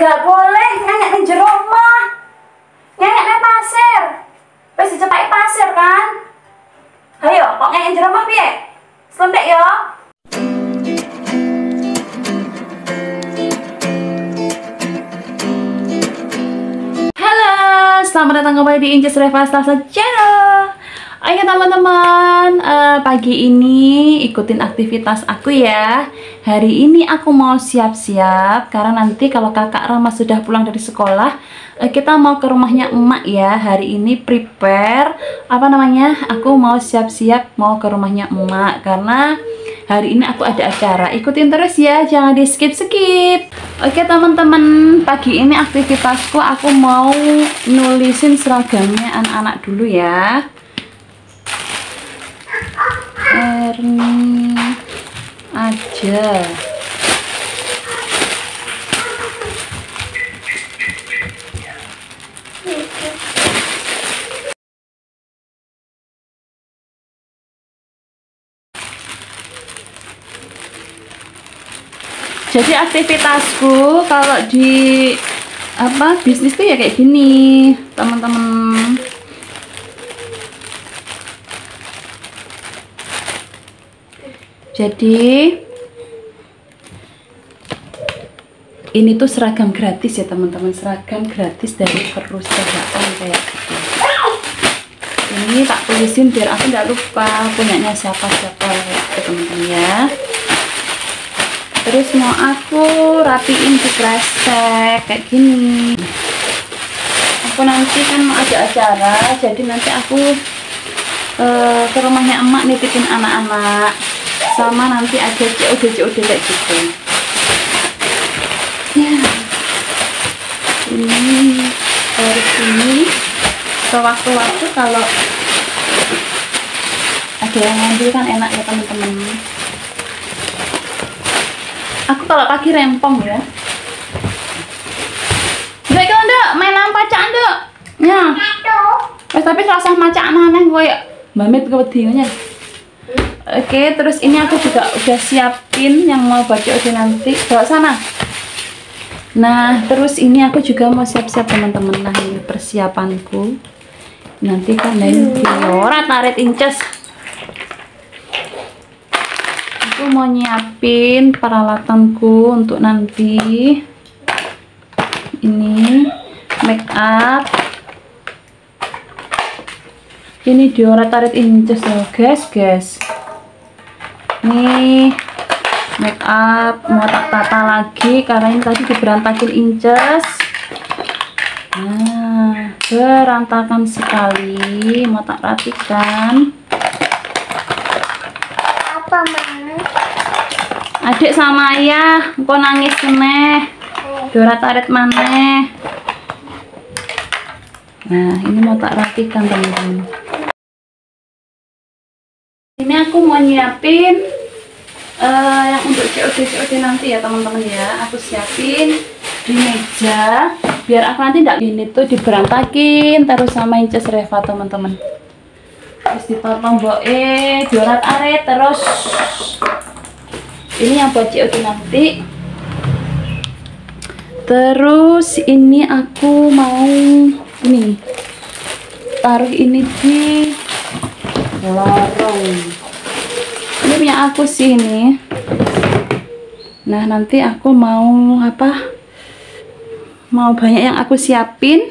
Gak boleh nyanyi di jero. Nyanyi di pasir. Wis dicepai pasir kan? Ayo, kok nyanyi jero omah piye? Selentik yo. Halo, selamat datang kembali di Inces Reva Stasa Channel. Ayo teman-teman, eh, pagi ini ikutin aktivitas aku ya. Hari ini aku mau siap-siap karena nanti kalau kakak Rama sudah pulang dari sekolah, eh, kita mau ke rumahnya emak ya. Hari ini prepare apa namanya? Aku mau siap-siap mau ke rumahnya emak karena hari ini aku ada acara. Ikutin terus ya, jangan di skip-skip. Oke teman-teman, pagi ini aktivitasku aku mau nulisin seragamnya anak-anak dulu ya. Erni aja. Jadi aktivitasku kalau di apa bisnis tuh ya kayak gini teman-teman jadi ini tuh seragam gratis ya teman-teman. Seragam gratis dari perusahaan kayak gitu. Ini tak tulisin biar aku nggak lupa punyanya siapa-siapa ya teman-teman ya. Terus mau aku rapiin di kresek kayak gini. Aku nanti kan mau ada acara jadi nanti aku uh, ke rumahnya emak nitipin anak-anak sama nanti ada COD COD kayak gitu. Ya. Ini dari sini. Sewaktu-waktu kalau ada yang ngambil kan enak ya teman-teman. Aku kalau pagi rempong ya. Dek kan dek main apa cak dek ya. Eh tapi rasa macam aneh gue ya mbak kewedinya Oke, terus ini aku juga udah siapin yang mau baca udah nanti bawa sana. Nah, terus ini aku juga mau siap-siap teman-teman. Nah, ini persiapanku. Nanti kan lain ora tarik inces. Aku mau nyiapin peralatanku untuk nanti. Ini make up. Ini diora tarik inces loh, guys, guys nih make up mau tak tata lagi karena ini tadi diberantakin inces nah berantakan sekali. Mau tak rapikan? Apa mana adik sama ayah kok nangis nih Dora tarik mana nah ini mau tak rapikan teman-teman. Ini aku mau nyiapin uh, yang untuk COD COD nanti ya teman-teman ya. Aku siapin di meja biar aku nanti tidak ini tuh diberantakin terus sama inces Reva teman-teman. Terus dipotong eh jualan aret terus. Ini yang buat COD nanti. Terus ini aku mau ini taruh ini di lorong ini aku sih ini. Nah nanti aku mau apa mau banyak yang aku siapin.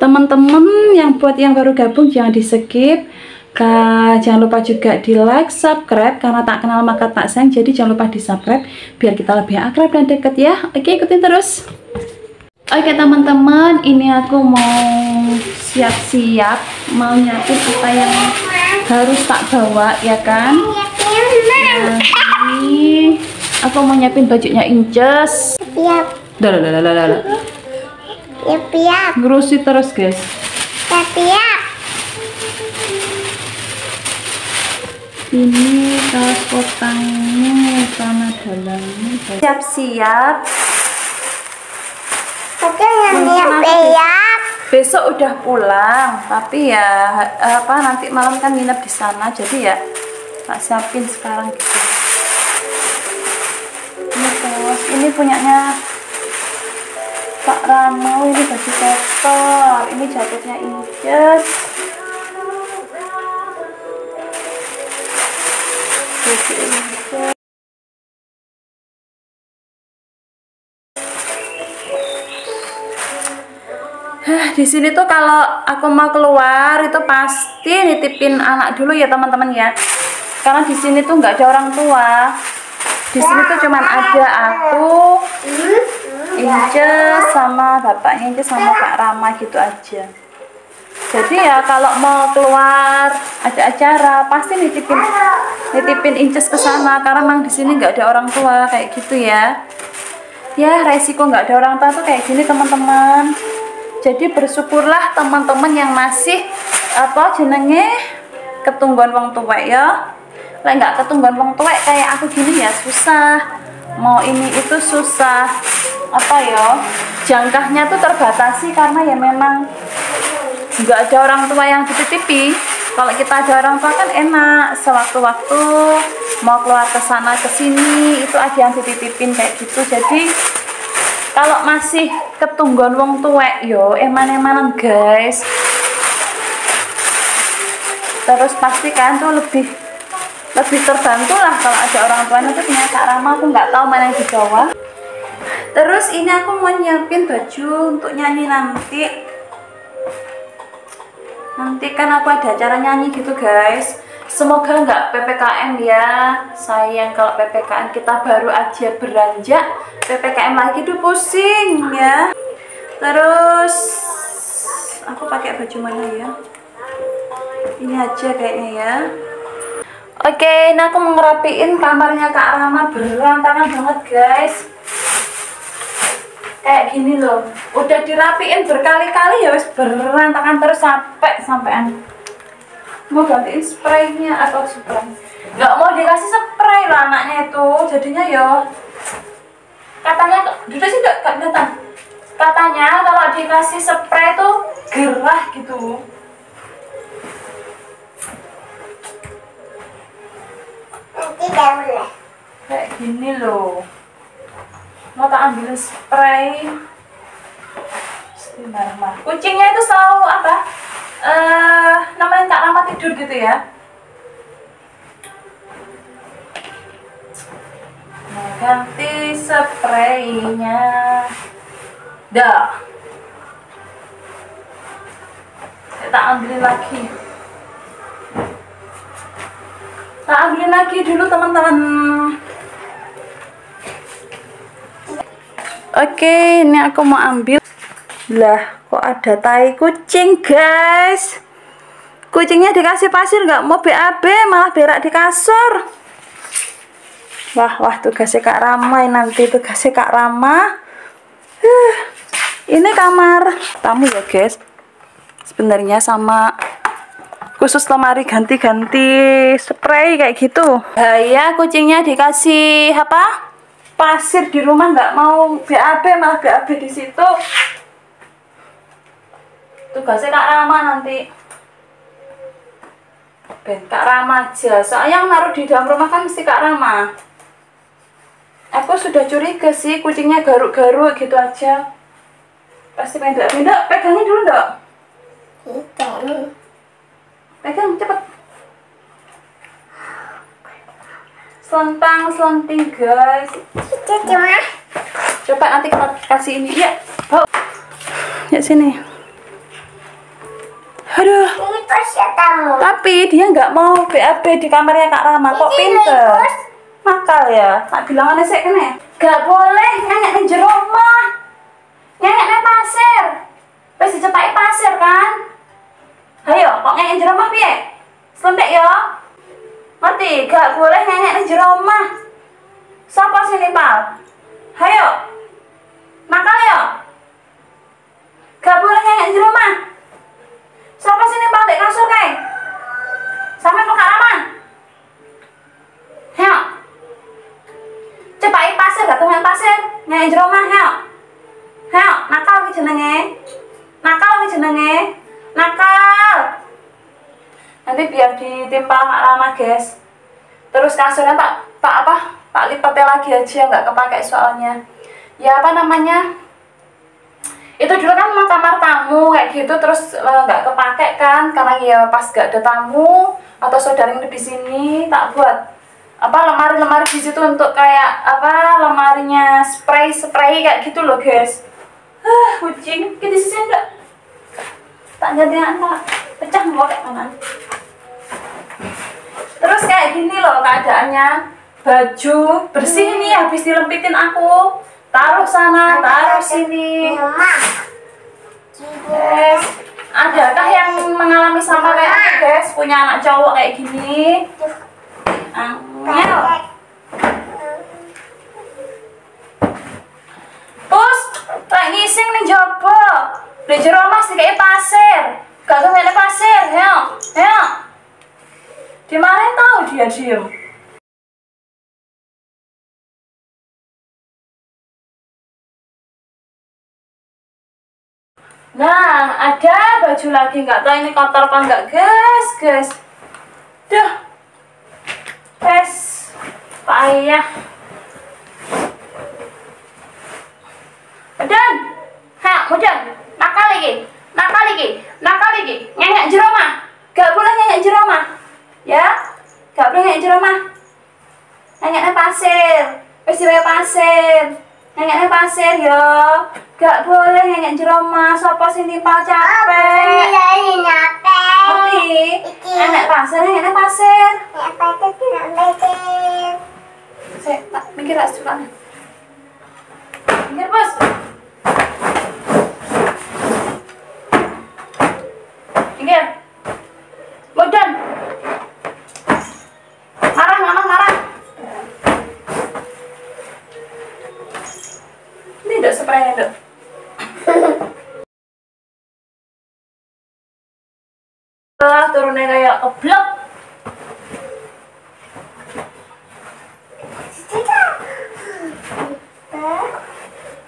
Teman-teman yang buat yang baru gabung jangan di skip Kak, jangan lupa juga di like, subscribe karena tak kenal maka tak sayang. Jadi jangan lupa di subscribe biar kita lebih akrab dan deket ya. Oke ikutin terus. Oke teman-teman ini aku mau siap-siap mau nyiapin apa yang harus tak bawa ya kan? nah, ini aku mau nyiapin bajunya inces? Siap Dalalala. siap siap ngurusi terus guys. Siap siap ini kaos kotangnya sama dalamnya. Siap-siap Betul yang siap siap besok udah pulang tapi ya apa nanti malam kan nginep di sana jadi ya tak siapin sekarang gitu. Ini terus ini punyanya Kak Rama ini baju kotor. Ini jaketnya Inces di sini tuh kalau aku mau keluar itu pasti nitipin anak dulu ya teman-teman ya. Karena di sini tuh nggak ada orang tua. Di sini tuh cuman ada aku, Inces sama bapaknya Inces sama Kak Rama gitu aja. Jadi ya kalau mau keluar ada acara pasti nitipin nitipin Inces ke sana karena memang di sini nggak ada orang tua kayak gitu ya. Ya resiko nggak ada orang tua tuh kayak gini teman-teman jadi bersyukurlah teman-teman yang masih apa jenenge ketungguan wong tuwek ya lek nggak ketungguan wong tuwek kayak aku gini ya susah. Mau ini itu susah. Apa ya jangkahnya tuh terbatasi karena ya memang nggak ada orang tua yang dititipi. Kalau kita ada orang tua kan enak sewaktu-waktu mau keluar ke sana ke sini itu ada yang dititipin kayak gitu. Jadi kalau masih ketunggon wong tuwek yo eman-emanan guys. Terus pastikan tuh lebih lebih terbantu lah kalau ada orang tuanya tuh punya Kak Rama aku nggak tahu mana yang di bawah terus ini aku mau nyiapin baju untuk nyanyi nanti. Nanti kan aku ada acara nyanyi gitu guys. Semoga nggak PPKM ya. Sayang kalau PPKM kita baru aja beranjak PPKM lagi tuh pusing ya. Terus aku pakai baju mana ya? Ini aja kayaknya ya Oke, ini aku mau ngerapiin kamarnya Kak Rama berantakan banget guys. Kayak gini loh Udah dirapiin berkali-kali ya wes berantakan terus sampai sampean. Mau gantiin spraynya atau spray? Gak mau dikasih spray lah anaknya itu Jadinya ya. Katanya, duduk sih gak kelihatan Katanya kalau dikasih spray tuh gerah gitu Tidak boleh. kayak gini loh. Mau tak ambil spray? Kucingnya itu selalu apa? Eh namanya kak lama tidur gitu ya? Nah, ganti spraynya. Dah. Saya tak ambilin lagi tak ambilin lagi dulu teman-teman Oke, ini aku mau ambil. Lah, kok ada tai kucing, guys? Kucingnya dikasih pasir nggak mau BAB, malah berak di kasur. Wah, wah, tugasnya Kak Rama ini nanti tugasnya Kak Rama. Ini kamar tamu ya, guys. Sebenarnya sama khusus lemari ganti-ganti spray kayak gitu. Bahaya kucingnya dikasih apa? pasir di rumah nggak mau BAB malah BAB di situ tugasnya Kak Rama nanti Ben Kak Rama aja soalnya yang naruh di dalam rumah kan mesti Kak Rama aku sudah curiga sih kucingnya garuk-garuk gitu aja pasti pengen tidak pegangin dulu dok Tidak. Pegang cepet. Selentang selenting guys. Coba nanti kita kasih ini ya. Bawa ya sini. Aduh. Pasti tamu. tapi dia nggak mau BAB di kamarnya Kak Rama kok pinter? nakal ya? Tak bilang aneh sih kene. Gak boleh nyanyi di rumah nyanyi di pasir. Wis dicepai pasir kan ayo kok nyanyi jero rumah piye? Selentik ya ngerti gak boleh nyanyi di jero rumah siapa sini pal ayo. Nakal ya gak boleh nyanyi di rumah siapa sini pal di kasur kae ditimpa Kak Rama, guys. Terus kasurnya tak tak apa? Tak lipatnya lagi aja nggak kepake soalnya. Ya apa namanya? itu dulu kan kamar tamu kayak gitu terus eh, nggak kepake kan karena ya pas gak ada tamu atau saudara yang di sini tak buat apa lemari-lemari di situ untuk kayak apa lemarinya spray spray kayak gitu loh guys ah kucing kita sisi enggak tak jadi anak pecah kayak mana terus kayak gini loh keadaannya. Baju bersih nih habis dilempitin aku. Taruh sana taruh sini. guys adakah yang mengalami sama kayak aku guys? Punya anak cowok kayak gini? Angel. Pus, lek ngising nih jopo. Di jero mas kayak pasir. Gak ada pasir. Ya. Dimarahin tahu dia diem. Nah, ada baju lagi nggak tahu ini kotor apa enggak, guys, guys. Duh. Tes. Payah. Dan, ha, mudan, nakal lagi, nakal lagi, nakal lagi, nyanyi jero mah, gak boleh nyanyi jero mah, ya, gak boleh nyanyi jero mah, nyanyi pasir, wis diwae pasir, nyanyi pasir yo, gak boleh nyanyi jero mah, sopo sing timpal capek, Lagi nape? ngerti, nyanyi pasir, nyanyi pasir, Apa itu tidak betul? saya mikir lah suka mikir bos. Mikir. Mudan. Marah, marah, marah. Ini dok spraynya dok. Ah, turunnya kayak keblok. Tidak.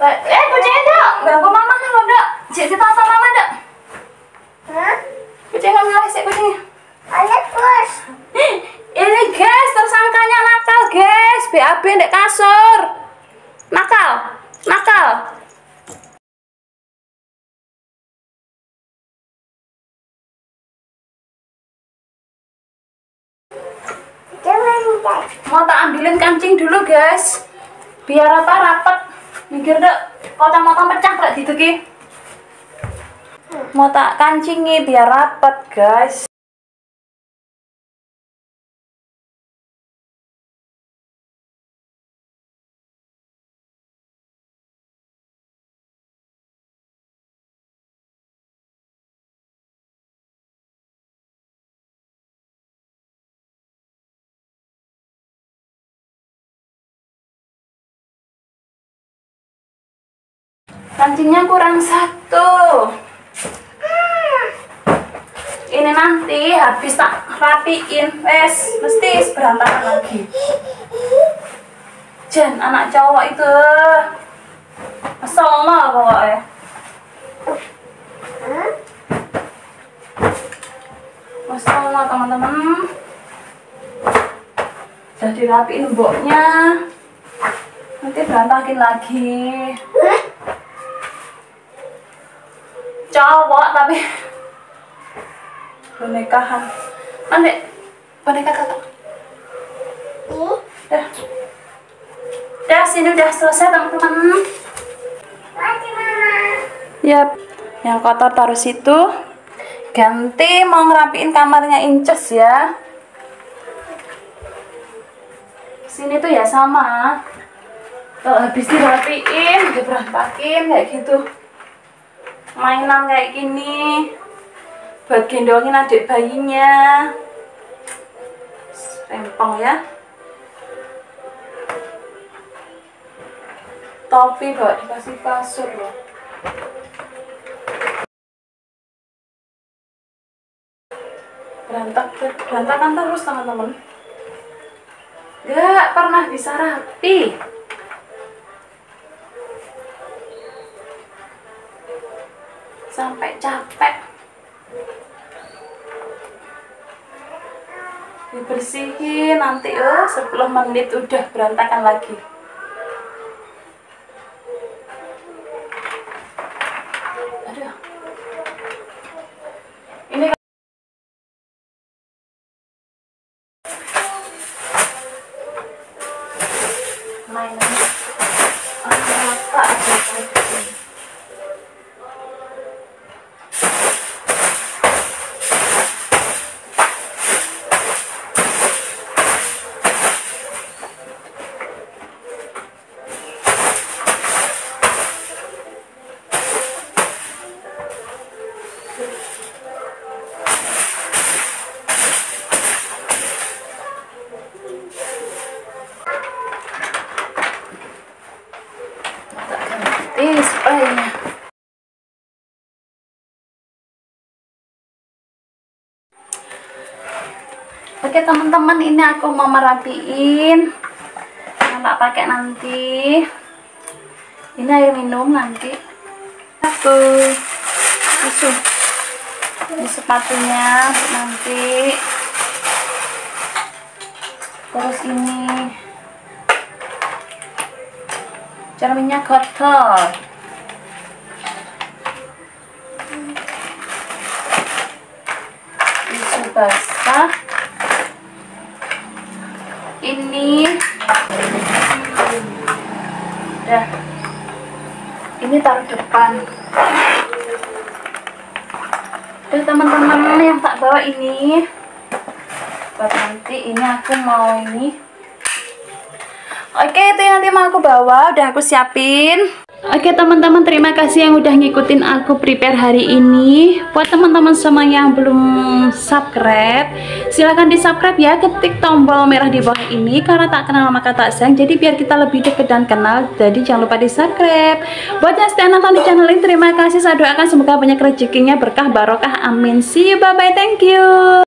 Eh, eh kucingnya dok. Ganggu mama nih lo dok. Cik ditata mama dok. Hah? Kucingnya ngalih sih kucingnya. Ayo bos. Ini guys, tersangkanya nakal BAB ndek kasur. Nakal, nakal. Mau tak ambilin kancing dulu guys. Biar apa rapet. Mikir dek, potong-potong pecah kayak gitu ki. Mau tak kancingi biar rapet guys. Kancingnya kurang satu. Ini nanti habis tak rapiin, wes mesti berantakan lagi. Jen, anak cowok itu. Masalah pokoknya. Masalah teman-teman. Sudah dirapiin mboknya. Nanti berantakin lagi. Cowok tapi pernikahan mana boneka kakak Ih, dah dah sini udah selesai teman-teman. Yap, yang kotor taruh situ. Ganti mau ngerapiin kamarnya Inces ya. Sini tuh ya sama. Kalau habis dirapiin, diberantakin kayak gitu. Mainan kayak gini. Buat gendongin adik bayinya. Rempong ya. Topi buat dikasih kasur loh. berantak berantakan terus teman-teman gak pernah bisa rapi sampai capek dibersihin nanti oh 10 menit udah berantakan lagi teman-teman ini aku mau merapiin yang pakai nanti. Ini air minum nanti. Satu tisu di sepatunya nanti. Terus ini. Cerminnya kotor. Tisu basah ini udah ini taruh depan. Dan teman-teman yang tak bawa ini buat nanti ini aku mau ini. Oke itu yang nanti mau aku bawa udah aku siapin Oke teman-teman terima kasih yang udah ngikutin aku prepare hari ini. Buat teman-teman semua yang belum subscribe Silahkan di subscribe ya Ketik tombol merah di bawah ini Karena tak kenal maka tak sayang. Jadi biar kita lebih dekat dan kenal Jadi jangan lupa di subscribe Buat yang setia nonton di channel ini Terima kasih. Saya doakan semoga banyak rezekinya berkah barokah. Amin. See you. Bye bye thank you